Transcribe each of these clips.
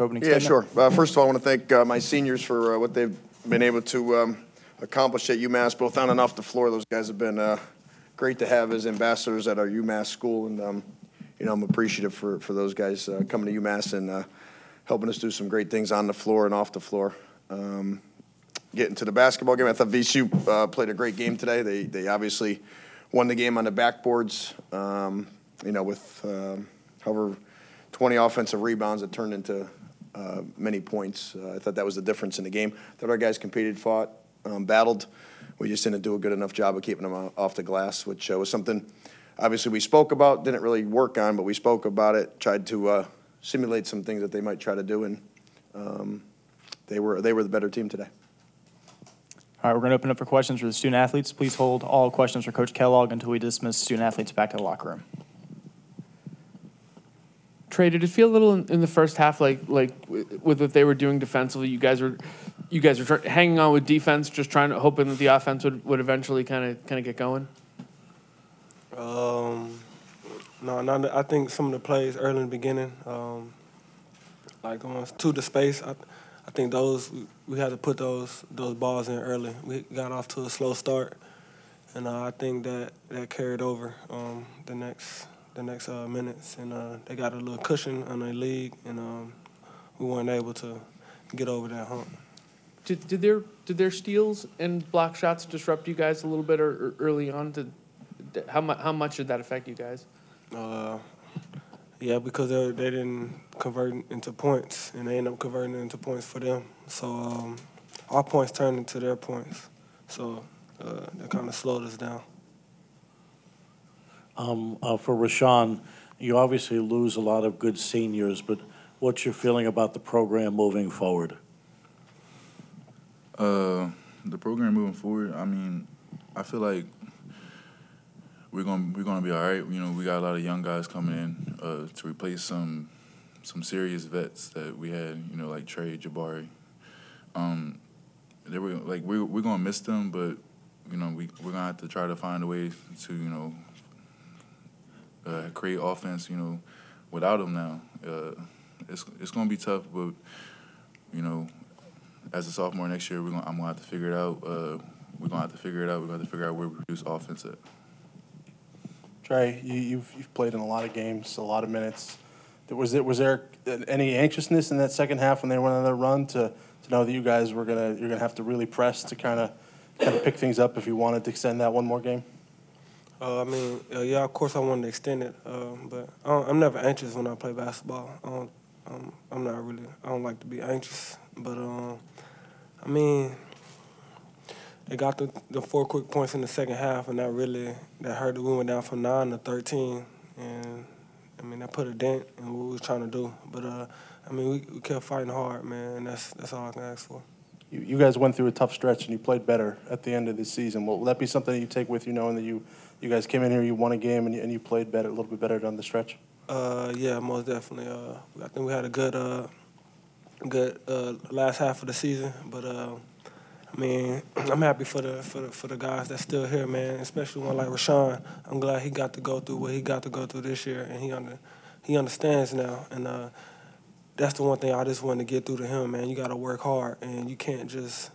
opening Yeah, statement. sure. Uh, First of all, I want to thank uh, my seniors for uh, what they've been able to um, accomplish at UMass, both on and off the floor. Those guys have been uh, great to have as ambassadors at our UMass school, and, um, you know, I'm appreciative for, for those guys uh, coming to UMass and uh, helping us do some great things on the floor and off the floor. Um, Getting to the basketball game, I thought VCU uh, played a great game today. They, they obviously won the game on the backboards, um, you know, with um, however 20 offensive rebounds that turned into uh, many points. Uh, I thought that was the difference in the game. I thought our guys competed, fought, um, battled. We just didn't do a good enough job of keeping them off the glass, which uh, was something obviously we spoke about, didn't really work on, but we spoke about it, tried to uh, simulate some things that they might try to do, and um, they were they were the better team today. All right, we're going to open up for questions for the student athletes. Please hold all questions for Coach Kellogg until we dismiss student athletes back to the locker room. Trey, did it feel a little in, in the first half like like with with what they were doing defensively? You guys were, you guys were try, hanging on with defense, just trying to hoping that the offense would, would eventually kind of kind of get going. Um, no, not. I think some of the plays early in the beginning, um, like on to the space. I, I think those we, we had to put those those balls in early. We got off to a slow start, and uh, I think that that carried over um, the next the next uh, minutes, and uh, they got a little cushion on their league, and um, we weren't able to get over that hump. Did, did their did their steals and block shots disrupt you guys a little bit or, or early on? Did, did- how much how much did that affect you guys? Uh, yeah, because they they didn't convert into points, and they ended up converting into points for them. So um, our points turned into their points. So uh, that kind of slowed us down. Um, uh, for Rashaan, you obviously lose a lot of good seniors, but what's your feeling about the program moving forward? Uh, the program moving forward, I mean, I feel like we're gonna we're gonna be all right. You know, we got a lot of young guys coming in uh, to replace some some serious vets that we had. You know, like Trey Jabarie. Um, they were like we we're gonna miss them, but you know we we're gonna have to try to find a way to you know uh, create offense. You know, without them now, uh, it's it's gonna be tough, but you know as a sophomore next year, we're gonna, I'm gonna have to figure it out. Uh, we're gonna have to figure it out. We're gonna have to figure out where we produce offense at. Trey, you, you've, you've played in a lot of games, a lot of minutes. Was there, was there any anxiousness in that second half when they went on their run to, to know that you guys were gonna, you're gonna have to really press to kind of, kind of pick things up if you wanted to extend that one more game? Uh, I mean, uh, yeah, of course I wanted to extend it, uh, but I I'm never anxious when I play basketball. I don't, um, I'm not really. I don't like to be anxious, but um, I mean, they got the, the four quick points in the second half, and that really that hurt. We went down from nine to thirteen, and I mean that put a dent in what we was trying to do. But uh, I mean, we, we kept fighting hard, man, and that's that's all I can ask for. You, you guys went through a tough stretch and you played better at the end of the season. Will, that be something that you take with you knowing that you, you guys came in here, you won a game and you, and you played better, a little bit better down the stretch? Uh, yeah, most definitely. Uh, I think we had a good, uh, good uh, last half of the season. But uh, I mean, I'm happy for the for the for the guys that's still here, man. Especially one like Rashaan. I'm glad he got to go through what he got to go through this year, and he under he understands now. And uh, that's the one thing I just wanted to get through to him, man. You got to work hard, and you can't just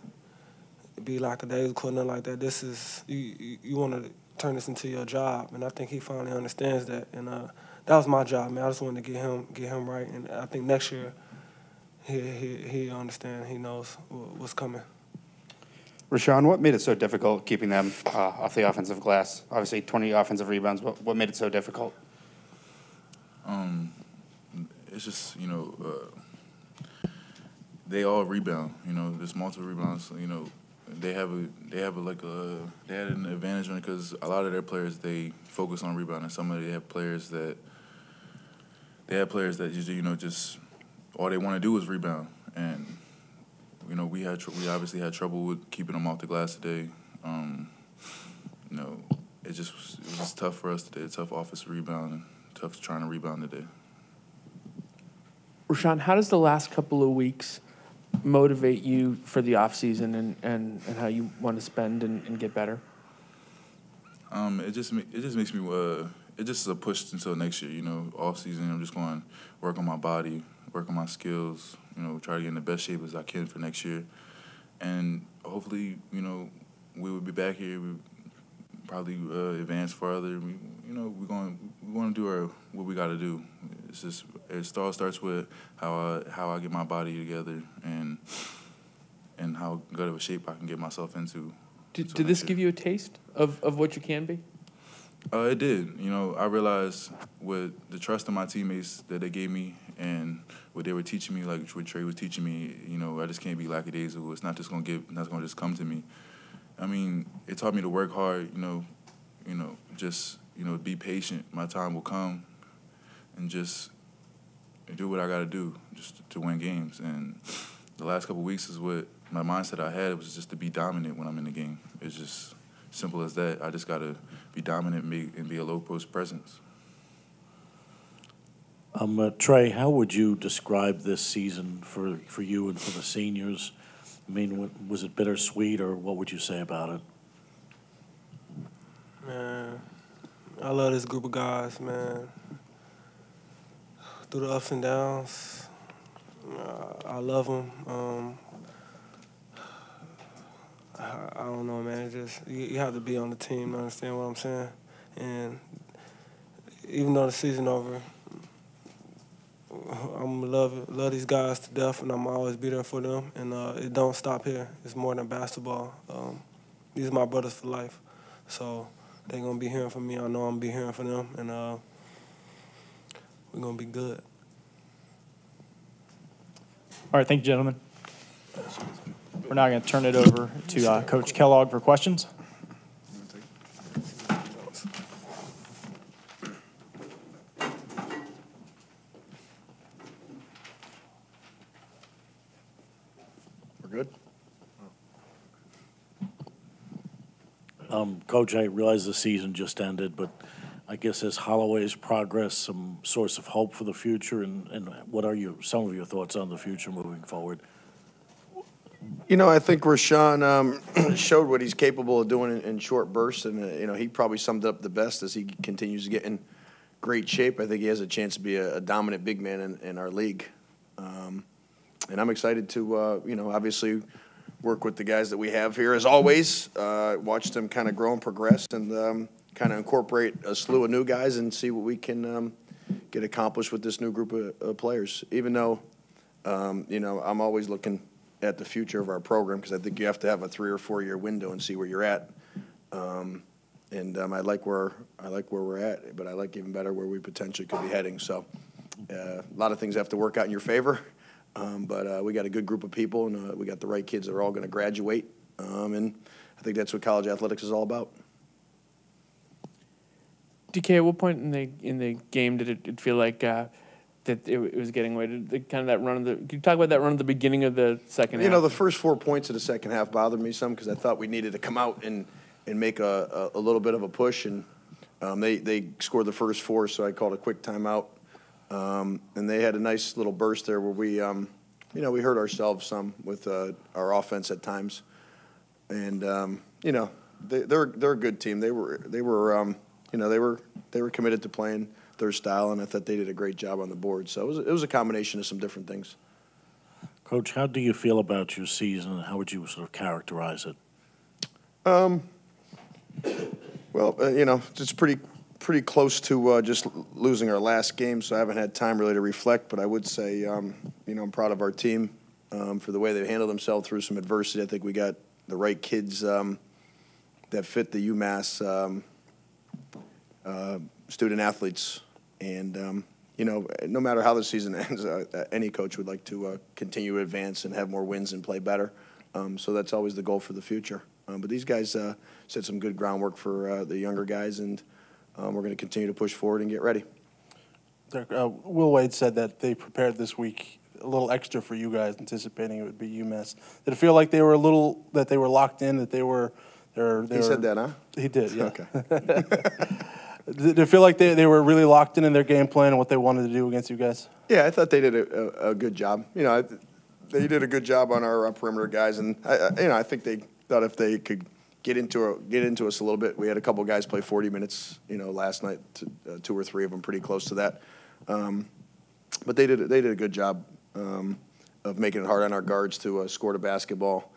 be like a days or nothing like that. This is you you, you want to turn this into your job, and I think he finally understands that. And uh, that was my job, man. I just wanted to get him get him right, and I think next year he he he understand. He knows what's coming. Rashaan, what made it so difficult keeping them uh, off the offensive glass? Obviously, 20 offensive rebounds. What, what made it so difficult? Um, it's just you know uh, they all rebound. You know, there's multiple rebounds. You know, they have a they have a, like a they had an advantage on it because a lot of their players they focus on rebounding. Some of they have players that they have players that just you know just all they want to do is rebound and. You know, we had we obviously had trouble with keeping them off the glass today. Um, you know, it just it was just tough for us today. Tough office rebounding, tough trying to rebound today. Rashaan, how does the last couple of weeks motivate you for the off season and, and, and how you want to spend and, and get better? Um, it just it just makes me uh, it just is a push until next year. You know, off season, I'm just going to work on my body, work on my skills. You know, try to get in the best shape as I can for next year, and hopefully, you know, we will be back here. We probably uh, advance farther. We, you know, we're going we want to do our what we got to do. It's just it all starts with how I how I get my body together and and how good of a shape I can get myself into. Did, did this next give you a taste of, of what you can be? Uh, it did. You know, I realized with the trust of my teammates that they gave me and what they were teaching me, like what Trey was teaching me, you know, I just can't be lackadaisical. It's not just gonna get, not gonna just come to me. I mean, it taught me to work hard. You know, you know, just you know, be patient. My time will come, and just do what I got to do just to win games. And the last couple weeks is what my mindset I had was just to be dominant when I'm in the game. It's just simple as that. I just got to be dominant and be, and be a low post presence. Um, uh, Trey, how would you describe this season for, for you and for the seniors? I mean, was it bittersweet, or what would you say about it? Man, I love this group of guys, man. Through the ups and downs, uh, I love them. Um, I, don't know, man. It just you, you have to be on the team to understand what I'm saying. And even though the season over, I'm love love these guys to death, and I'm always be there for them. And uh, it don't stop here. It's more than basketball. Um, these are my brothers for life. So they're gonna be hearing from me. I know I'm gonna be hearing from them, and uh, we're gonna be good. All right, thank you, gentlemen. We're now going to turn it over to uh, Coach Kellogg for questions. Good? Um, Coach, I realize the season just ended, but I guess as Holloway's progress, some source of hope for the future, and, and what are your, some of your thoughts on the future moving forward? You know, I think Rashaan um, showed what he's capable of doing in, in short bursts, and uh, you know he probably summed up the best as he continues to get in great shape. I think he has a chance to be a, a dominant big man in, in our league, um, and I'm excited to uh, you know obviously work with the guys that we have here as always. Uh, watch them kind of grow and progress, and um, kind of incorporate a slew of new guys and see what we can um, get accomplished with this new group of, of players. Even though um, you know, I'm always looking at the future of our program because I think you have to have a three or four year window and see where you're at. Um, and um, I like where I like where we're at, but I like even better where we potentially could be heading. So uh, a lot of things have to work out in your favor, um, but uh, we got a good group of people and uh, we got the right kids that are all going to graduate. Um, and I think that's what college athletics is all about. DK, at what point in the in the game did it, it feel like uh, that it, it was getting away? Did the, kind of that run of the? Can you talk about that run at the beginning of the second You half? know, the first four points of the second half bothered me some because I thought we needed to come out and, and make a, a, a little bit of a push. And um, they, they scored the first four, so I called a quick timeout. Um, and they had a nice little burst there where we, um, you know, we hurt ourselves some with uh, our offense at times. And, um, you know, they, they're, they're a good team. They were, they were um, you know, they were, they were committed to playing their style, and I thought they did a great job on the board. So it was, it was a combination of some different things. Coach, how do you feel about your season, how would you sort of characterize it? Um, Well, uh, you know, it's pretty pretty close to uh, just losing our last game, so I haven't had time really to reflect. But I would say, um, you know, I'm proud of our team um, for the way they handled themselves through some adversity. I think we got the right kids um, that fit the UMass um, uh, student athletes, and um, you know, no matter how the season ends, uh, any coach would like to uh, continue to advance and have more wins and play better. Um, so that's always the goal for the future. But these guys uh, set some good groundwork for uh, the younger guys, and um, we're going to continue to push forward and get ready. Uh, Will Wade said that they prepared this week a little extra for you guys, anticipating it would be UMass. Did it feel like they were a little that they were locked in? That they were, they were. They He were, said that, huh? He did. Yeah. Okay. Did it feel like they, they were really locked in in their game plan and what they wanted to do against you guys? Yeah, I thought they did a, a, a good job. You know, I, they did a good job on our uh, perimeter guys, and I, I, you know, I think they thought if they could get into get into us a little bit, we had a couple guys play 40 minutes. You know, last night, to, uh, two or three of them pretty close to that. Um, but they did, they did a good job um, of making it hard on our guards to uh, score the basketball.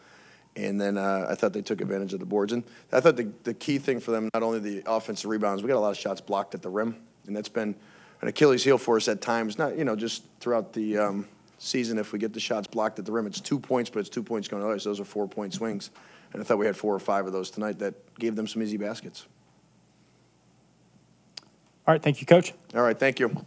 And then uh, I thought they took advantage of the boards. And I thought the, the key thing for them, not only the offensive rebounds, we got a lot of shots blocked at the rim, and that's been an Achilles heel for us at times. Not you know just throughout the um, season, if we get the shots blocked at the rim, it's two points, but it's two points going away. So those are four point swings. And I thought we had four or five of those tonight that gave them some easy baskets. All right, thank you, Coach. All right, thank you.